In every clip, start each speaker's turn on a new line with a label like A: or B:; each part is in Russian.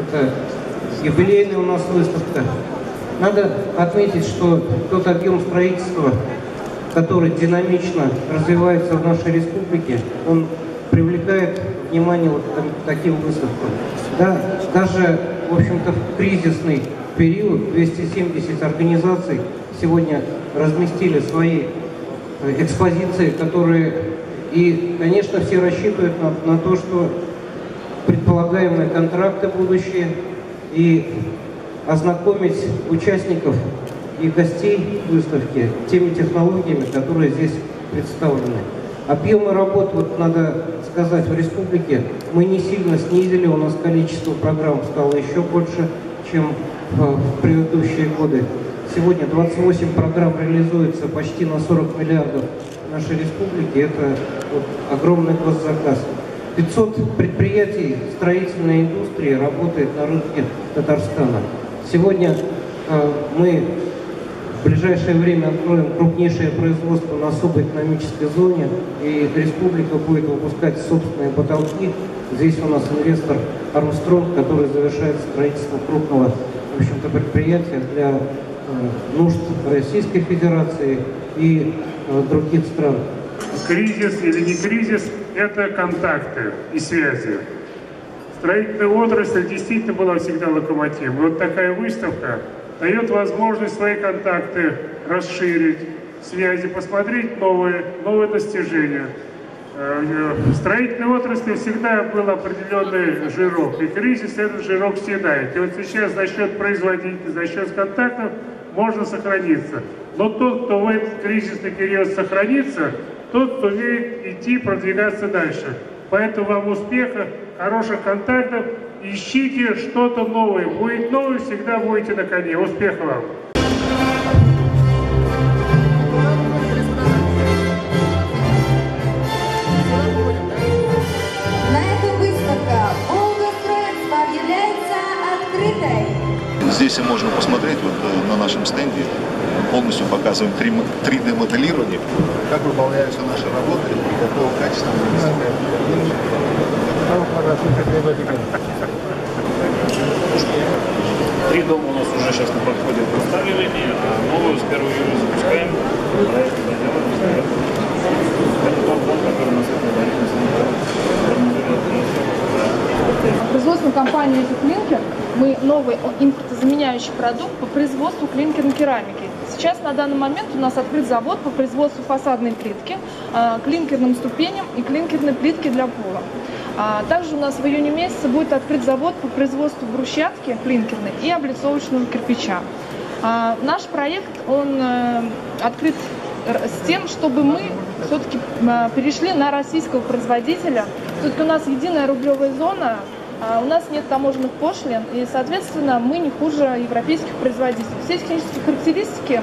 A: Это юбилейная у нас выставка. Надо отметить, что тот объем строительства, который динамично развивается в нашей республике, он привлекает внимание вот к таким выставкам. Да, даже, в общем-то, в кризисный период 270 организаций сегодня разместили свои э, экспозиции, которые и, конечно, все рассчитывают на, на то, что предполагаемые контракты будущие и ознакомить участников и гостей выставки теми технологиями, которые здесь представлены. Объемы работ, вот надо сказать, в республике мы не сильно снизили, у нас количество программ стало еще больше, чем в предыдущие годы. Сегодня 28 программ реализуется почти на 40 миллиардов нашей республики. Это вот огромный госзаказ. 500 предприятий строительной индустрии работает на рынке Татарстана. Сегодня э, мы в ближайшее время откроем крупнейшее производство на особой экономической зоне, и республика будет выпускать собственные потолки. Здесь у нас инвестор Армстронг, который завершает строительство крупного в общем-то, предприятия для э, нужд Российской Федерации и э, других стран.
B: Кризис или не кризис – это контакты и связи. Строительная отрасль действительно была всегда локомотивом. Вот такая выставка дает возможность свои контакты расширить, связи, посмотреть новые, новые достижения. Э, в строительной отрасли всегда был определенный жирок, и кризис этот жирок съедает. И вот сейчас за счет производителей, за счет контактов можно сохраниться. Но тот, кто в этот кризисный период сохранится, тот умеет идти, продвигаться дальше. Поэтому вам успеха, хороших контактов, ищите что-то новое. Будет новое, всегда будете на коне. Успеха вам!
C: Полностью показываем 3D-моделирование, как выполняются наши работы и какого качества
D: Три дома у нас уже сейчас на подходе к уставлению, а новую с 1 июля запускаем. Проект доделаем. Это тот дом, который у нас
E: Производственную компанию «Эфиклинкер» мы новый импортозаменяющий продукт по производству клинкерной керамики. Сейчас на данный момент у нас открыт завод по производству фасадной плитки, а, клинкерным ступеням и клинкерной плитки для пола. А, также у нас в июне месяце будет открыт завод по производству брусчатки клинкерной и облицовочного кирпича. А, наш проект, он э, открыт с тем, чтобы мы все-таки перешли на российского производителя. Все-таки у нас единая рублевая зона, у нас нет таможенных пошлин, и, соответственно, мы не хуже европейских производителей. Все технические характеристики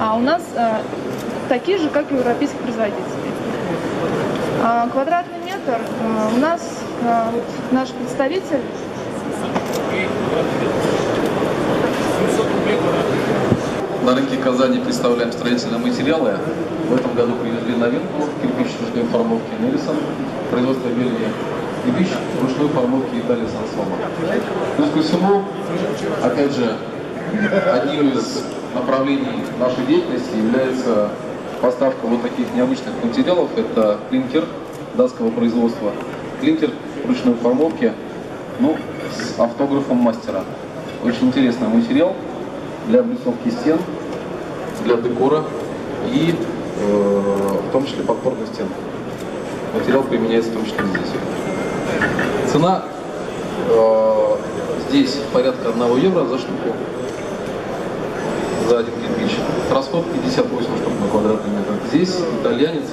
E: а у нас а, такие же, как и у европейских производителей. А, квадратный метр а, у нас а, вот, наш представитель
F: на рынке Казани представляем строительные материалы. В этом году привезли новинку кирпич ручной формовки Нельсон, производство Бельгии кирпич ручной формовки Италии Сансома. Плюс ко всему, опять же, одним из направлений нашей деятельности является поставка вот таких необычных материалов. Это клинкер датского производства. Клинкер ручной формовки, ну, с автографом мастера. Очень интересный материал для облицовки стен, для декора и э, в том числе подпорных стен. Материал применяется в том числе здесь. Цена э, здесь порядка 1 евро за штуку, за один кирпич. Расход 58 штук на квадратный метр. Здесь итальянец,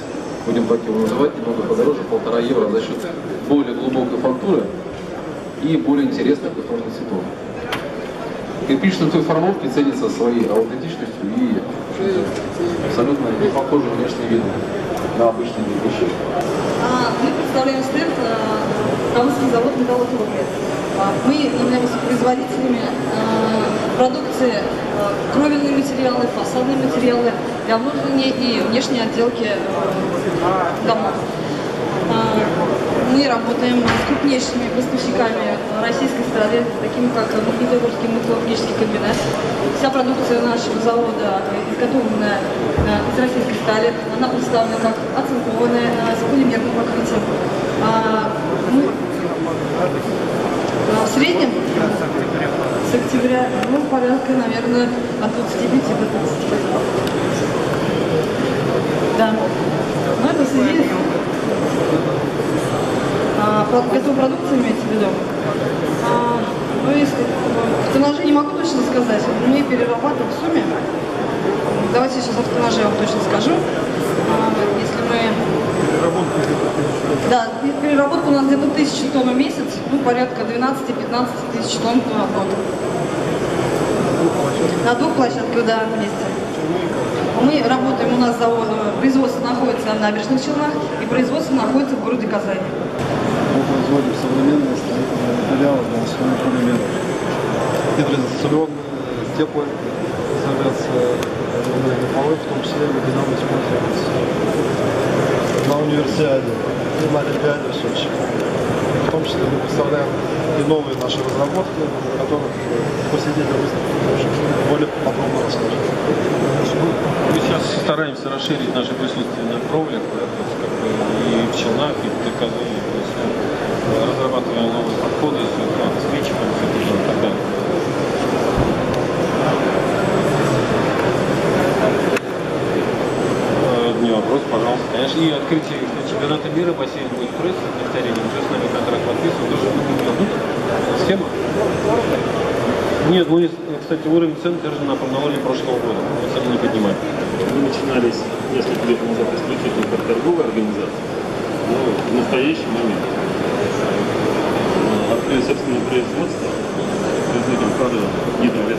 F: будем так его называть, немного подороже, полтора евро за счет более глубокой фактуры и более интересных и сложных цветов. Кирпич на той формовке ценится своей аутентичностью и абсолютно не похожим внешний вид на обычные кирпичи.
G: А, мы представляем стенд Камский завод. А, мы являемся производителями а, продукции кровельные материалы, фасадные материалы для внутренней и внешней отделки домов. Мы работаем с крупнейшими поставщиками российской стали, такими как Магнитогорский металлургический комбинат. Вся продукция нашего завода изготовлена э, из российской стали. Она представлена как оцинкованная э, с полимерным покрытием. А, Мы а, в среднем с октября, ну, порядка, наверное, от 25 до 30. Да. Ну, это в связи с а, про- готовую продукцию имеете в виду? А, ну, если в тоннаже не могу точно сказать, но мы перерабатываем в сумме. Давайте сейчас в тоннаже я вам точно скажу. А, если мы... Да, пе- переработка у нас где-то 1000 тонн в месяц, ну, порядка 12-15 тысяч тонн в год. На двух площадках, да, вместе. Мы работаем, у нас завод, э, производство находится на набережных Челнах, и производство находится в городе Казани.
H: Производим современные строительные материалы на основе полимеров. Гидроизоляционные, теплоизоляция, алюминиевые полы, в том числе мы будем использовать на универсиаде и на Олимпиаде в Сочи. В том числе мы представляем и новые наши разработки, о которых посетитель выставки тоже более подробно расскажет.
I: Стараемся расширить наше присутствие на кровлях, как бы и в Челнах, и в Казани. То есть, разрабатываем новые подходы, с с этим и так далее. Э, Не вопрос, пожалуйста. Конечно, и открытие чемпионата мира бассейн будет пресс Нектарине. Уже с нами контракт подписан, тоже будет Схема? Нет, мы, кстати, уровень цен держим на продовольствие прошлого года. Мы цены не поднимаем.
D: Мы начинались несколько лет назад исключительно как торговая организация. Но в настоящий момент открыли собственное производство, производим продукты